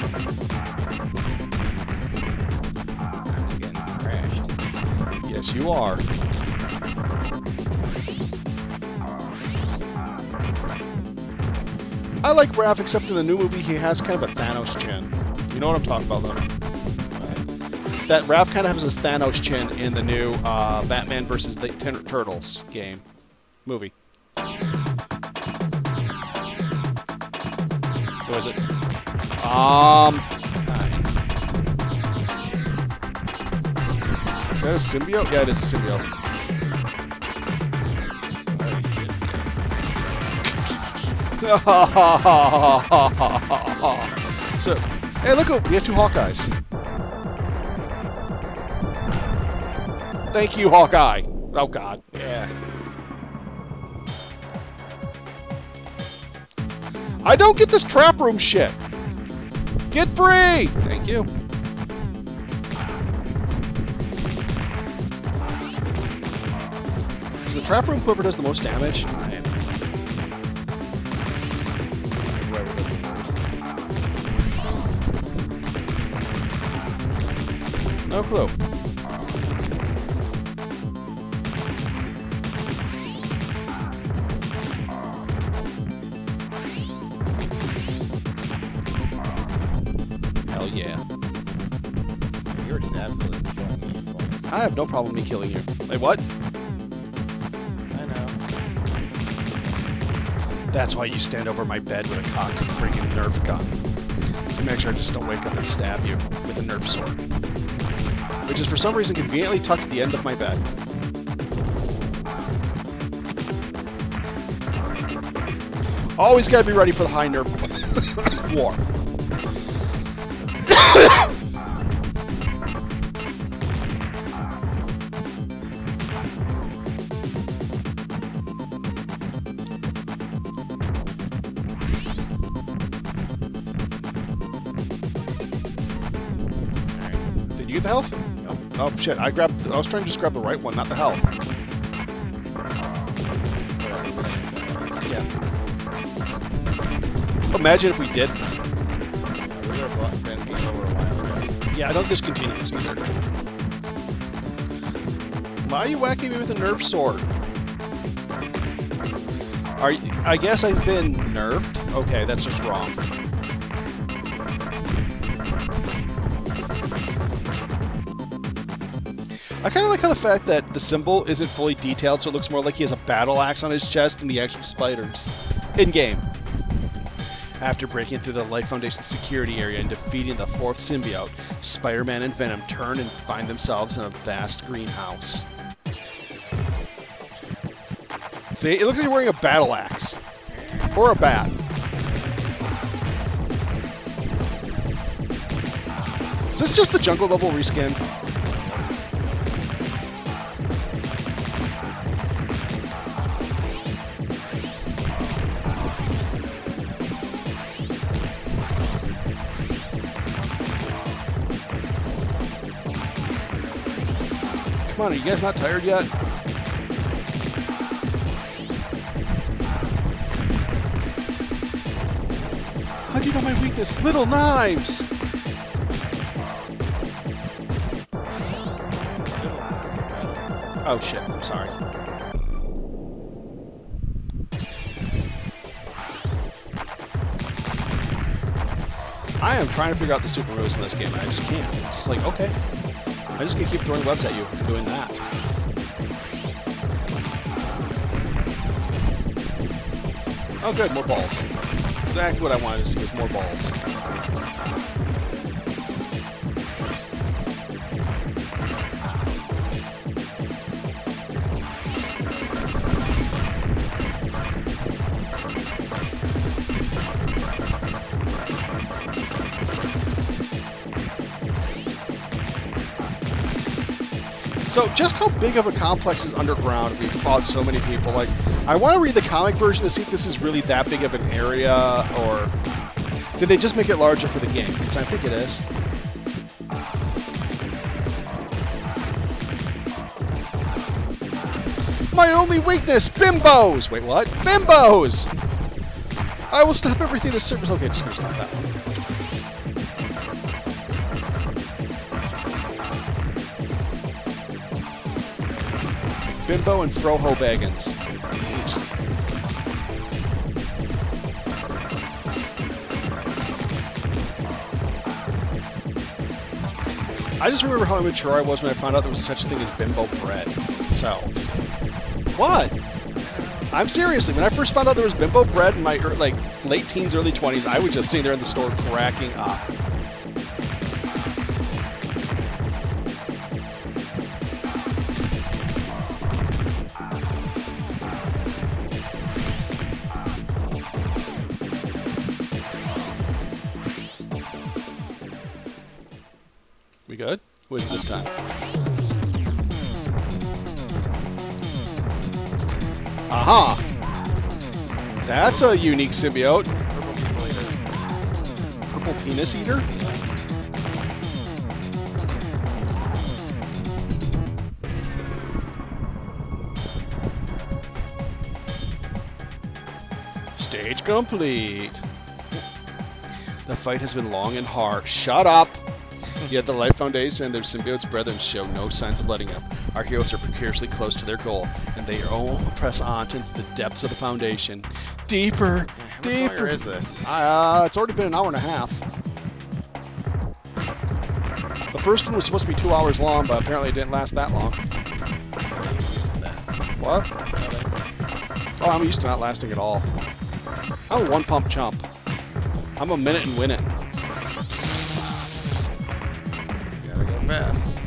Yes, you are. I like Raph, except in the new movie, he has kind of a Thanos chin. You know what I'm talking about, though? That Raph kind of has a Thanos chin in the new uh, Batman versus the Ten- Turtles game movie. Who is it? Um, that a symbiote? Yeah, it is a symbiote. [laughs] so, hey, look, we have two Hawkeyes. Thank you, Hawkeye. Oh God.
Yeah.
I don't get this trap room shit. Get free. Thank you. Trap room Quiver does the most damage?
Whoever does the worst.
No clue. Hell yeah.
You were just absolutely killing me.
I have no problem me killing you. Wait, what? That's why you stand over my bed with a cocked freaking Nerf gun. To make sure I just don't wake up and stab you with a Nerf sword. Which is for some reason conveniently tucked at the end of my bed. Always gotta be ready for the high Nerf [laughs] war. Shit! I grabbed. I was trying to just grab the right one, not the health. Yeah. Imagine if we did. Yeah, I don't this continues either. Why are you whacking me with a Nerf sword? Are you, I guess I've been nerfed. Okay, that's just wrong. I kind of like how the fact that the symbol isn't fully detailed, so it looks more like he has a battle axe on his chest than the actual spiders. In game. After breaking through the Life Foundation security area and defeating the fourth symbiote, Spider Man and Venom turn and find themselves in a vast greenhouse. See, it looks like you're wearing a battle axe. Or a bat. Is this just the jungle level reskin? On, are you guys not tired yet? How do you know my weakness? Little knives! Oh shit, I'm sorry. I am trying to figure out the super moves in this game, and I just can't. It's just like, okay. I'm just gonna keep throwing webs at you doing that. Oh good, more balls. Exactly what I wanted to see was more balls. So, just how big of a complex is underground? We've fought so many people. Like, I want to read the comic version to see if this is really that big of an area, or did they just make it larger for the game? Because I think it is. My only weakness, bimbos. Wait, what? Bimbos. I will stop everything to service. Okay, just gonna stop that one. Bimbo and Froho Baggins. I just remember how immature I was when I found out there was such a thing as bimbo bread. So, what? I'm seriously. When I first found out there was bimbo bread in my like late teens, early 20s, I was just sitting there in the store cracking up. That's a unique symbiote.
Purple
penis eater? Stage complete. The fight has been long and hard. Shut up! Yet the Life Foundation and their symbiotes brethren show no signs of letting up. Our heroes are precariously close to their goal, and they all press on into the depths of the Foundation. Deeper,
How
deeper.
is this?
Uh, it's already been an hour and a half. The first one was supposed to be two hours long, but apparently it didn't last that long.
I'm used to that.
What? Oh, I'm used to not lasting at all. I'm a one pump chump. I'm a minute and win it.
Gotta go fast.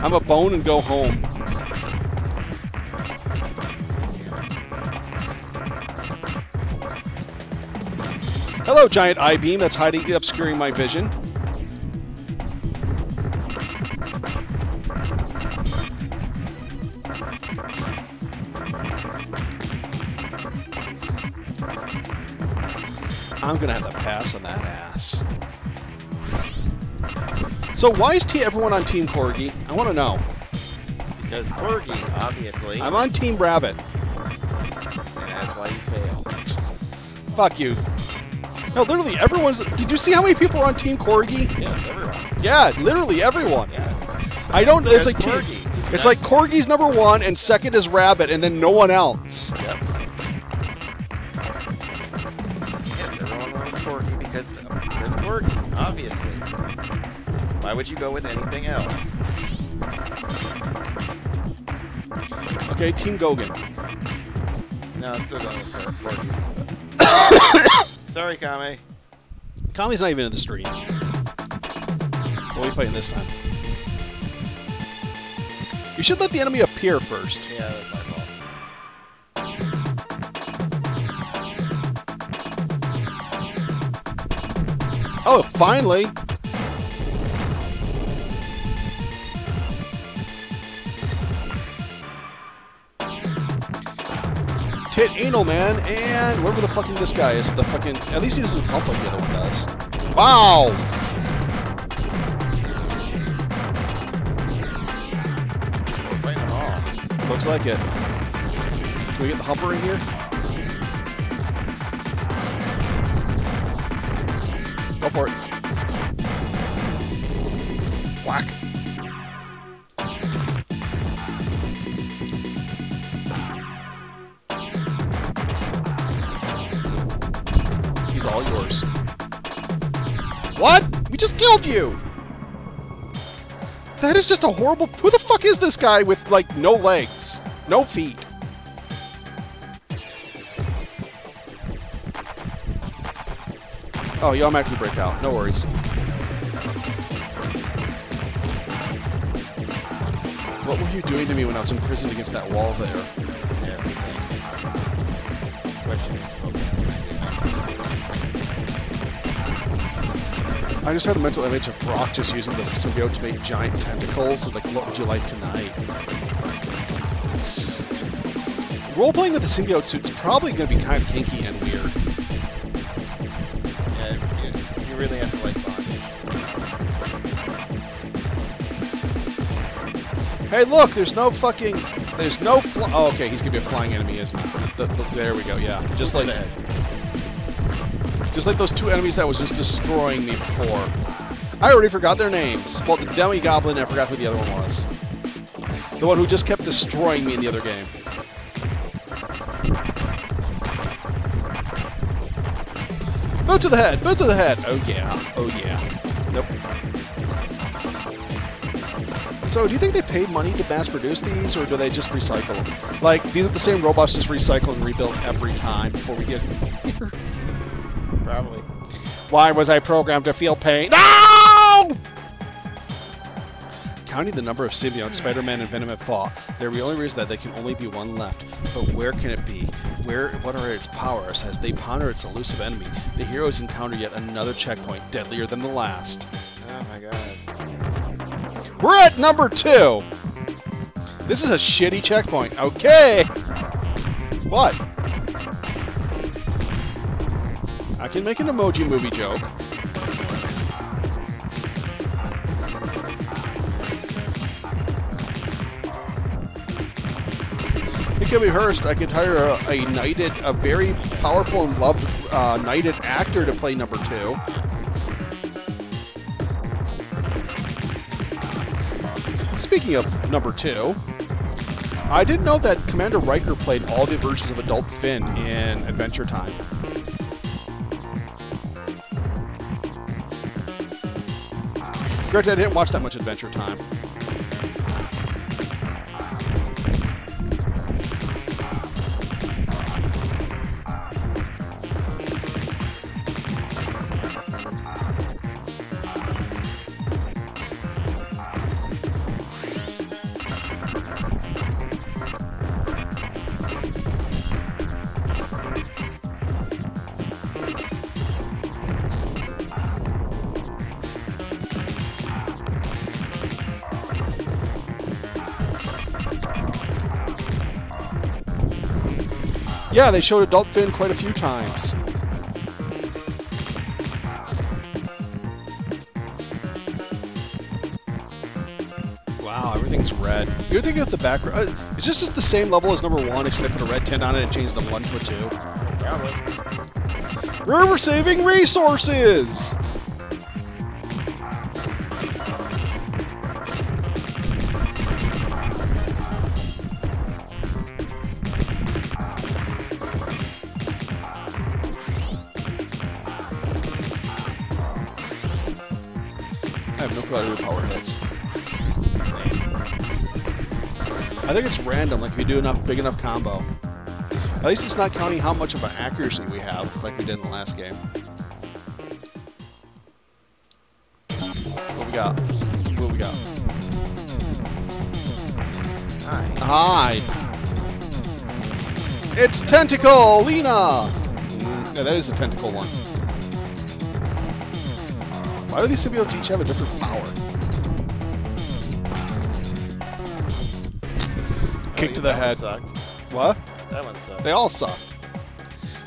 I'm a bone and go home. Hello, giant eye beam that's hiding, obscuring my vision. I'm gonna have to pass on that ass. So why is t- everyone on Team Corgi? I want to know.
Because Corgi, obviously,
I'm on Team Rabbit.
and that's why you fail.
Fuck you. No, literally everyone's. Did you see how many people are on Team Corgi?
Yes, everyone.
Yeah, literally everyone.
Yes.
I don't. It's like
Corgi. You
It's like Corgi's number one, and second is Rabbit, and then no one else.
Yep. Yes, everyone with Corgi because because Corgi, obviously. Why would you go with anything else?
Okay, Team Gogan.
No, I'm still going with Corgi. Sorry, Kame.
Kami's not even in the stream. What are we fighting this time? You should let the enemy appear first.
Yeah, that's my fault.
Oh, finally! Tit Anal Man, and whoever the fucking this guy is, the fucking. At least he doesn't pump like the other one does. Wow!
We're them all.
Looks like it. Can we get the humper in here? Go for it. Killed you! That is just a horrible. Who the fuck is this guy with, like, no legs? No feet? Oh, you automatically break out. No worries. What were you doing to me when I was imprisoned against that wall there?
I
just had a mental image of Brock just using the symbiote to make giant tentacles. Like, what would you like tonight? Role-playing with the symbiote suit's probably going to be kind of kinky and weird.
Yeah, you, you really have to like bondage.
Hey, look, there's no fucking, there's no. Fl- oh, okay, he's gonna be a flying enemy, isn't he? The- the- there we go. Yeah, just like,
that.
Just like those two enemies that was just destroying me before. I already forgot their names. Well, the Demogoblin, I forgot who the other one was. The one who just kept destroying me in the other game. Boot to the head. Boot to the head. Oh yeah. Oh yeah. Nope. So, do you think they paid money to mass produce these, or do they just recycle them? Like, these are the same robots just recycle and rebuild every time before we get here.
Probably.
Why was I programmed to feel pain? No! Counting the number of symbiotes Spider-Man and Venom have fought, they're the only reason that there can only be one left. But where can it be? Where? What are its powers? As they ponder its elusive enemy, the heroes encounter yet another checkpoint, deadlier than the last.
Oh my god.
We're at number two. This is a shitty checkpoint. Okay. What? I can make an emoji movie joke. It could be Hurst. I could hire a, a knighted, a very powerful and loved uh, knighted actor to play number two. Speaking of number two, I didn't know that Commander Riker played all the versions of Adult Finn in Adventure Time. Granted, I didn't watch that much Adventure Time. Yeah, they showed Adult Finn quite a few times. Wow, everything's red. You're thinking of the background. Uh, is this just the same level as number one, except they put a red tint on it and changed the one to a two?
Probably.
We're saving resources! Do power hits. I think it's random, like if you do enough big enough combo. At least it's not counting how much of an accuracy we have, like we did in the last game. What we got? What we got?
Hi.
It's Tentacle, Lena. Yeah, that is a tentacle one. Why do these symbiotes each have a different power? Kick
Oh,
to the head.
sucked.
What?
That one sucked.
They all sucked.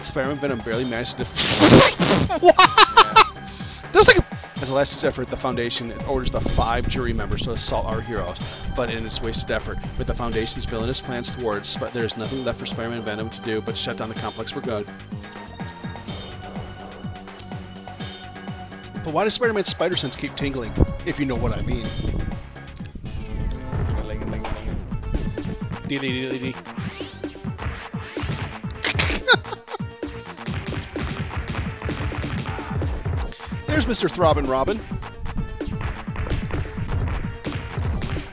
Spider-Man Venom barely managed to. Def- [laughs] There's like a. As a last effort, the Foundation orders the five jury members to assault our heroes, but in its wasted effort, with the Foundation's villainous plans towards, but there's nothing left for Spider-Man and Venom to do but shut down the complex for good. But why does Spider-Man's spider sense keep tingling? If you know what I mean. [laughs] There's Mr. Throbbing Robin.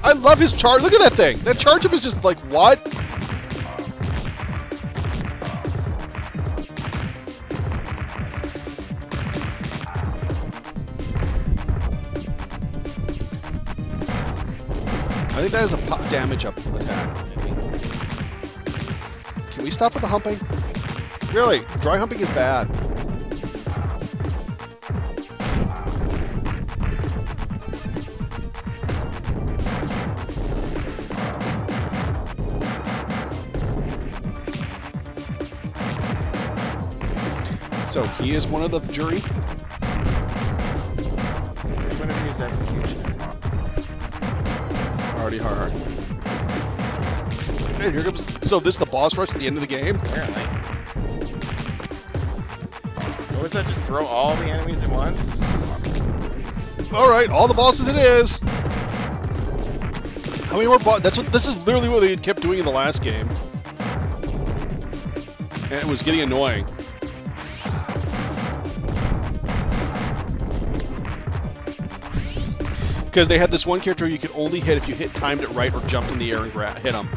I love his charge. Look at that thing. That charge up is just like, what? Damage up attack. Can we stop with the humping? Really, dry humping is bad. So he is one of the jury.
One of you is executioner?
Already hard. And here comes. So this is the boss rush at the end of the game.
Apparently. What was that? Just throw all the enemies at once?
All right, all the bosses it is. How many more bosses? That's what. This is literally what they had kept doing in the last game, and it was getting annoying. Because they had this one character you could only hit if you hit timed it right or jumped in the air and hit him.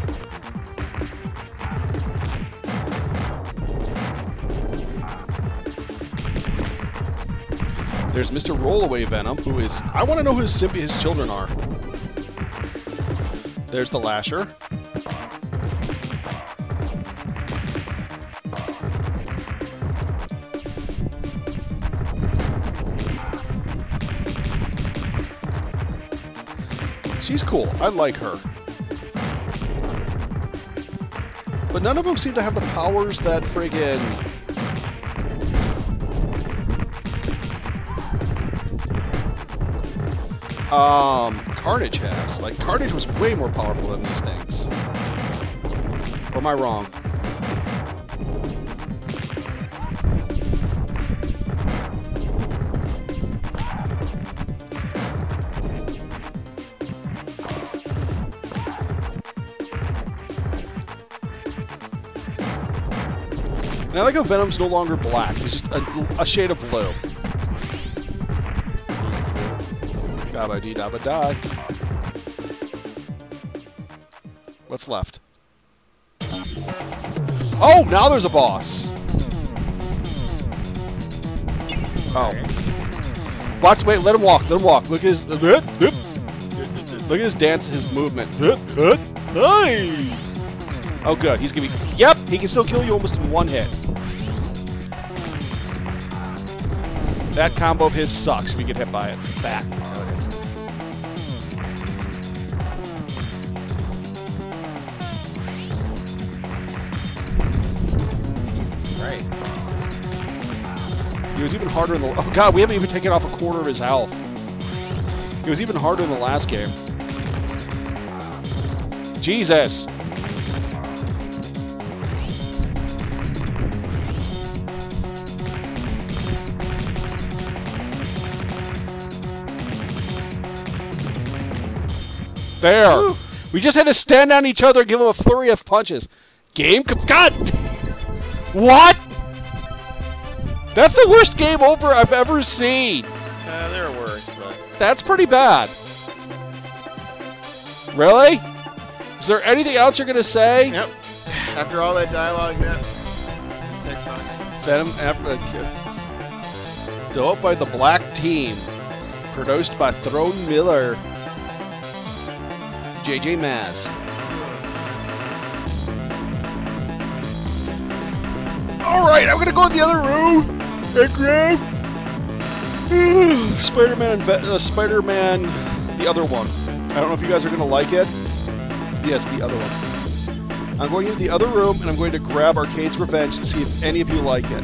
There's Mr. Rollaway Venom, who is. I want to know who his, his children are. There's the Lasher. She's cool. I like her. But none of them seem to have the powers that friggin' um, Carnage has. Like, Carnage was way more powerful than these things. Or am I wrong? And I like how Venom's no longer black. He's just a, a shade of blue. Dabba dee dabba die. What's left? Oh, now there's a boss. Oh. Watch, wait, let him walk, let him walk. Look at his, look at his dance, his movement. Hey! Oh, good, he's gonna be, yep, he can still kill you almost in one hit. That combo of his sucks if you get hit by it. That. He was even harder in the. Oh god, we haven't even taken off a quarter of his health. He was even harder in the last game. Jesus. There. We just had to stand on each other and give him a flurry of punches. Game. God. What? That's the worst game over I've ever seen.
Uh, there are worse, but
That's pretty bad. Really? Is there anything else you're gonna say?
yep. After all that dialogue, text box.
Venom Africa. Developed by the Black Team. Produced by Throne Miller. JJ Maz. Alright, I'm gonna go in the other room and grab Spider-Man and uh, Spider-Man the other one. I don't know if you guys are gonna like it. Yes, the other one. I'm going into the other room and I'm going to grab Arcade's Revenge to see if any of you like it.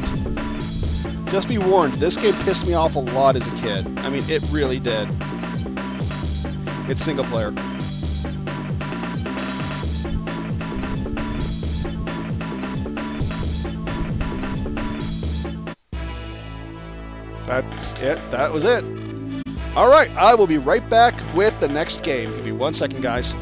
Just be warned, this game pissed me off a lot as a kid. I mean, it really did. It's single player. That's it. That was it. All right, I will be right back with the next game. Give me one second, guys.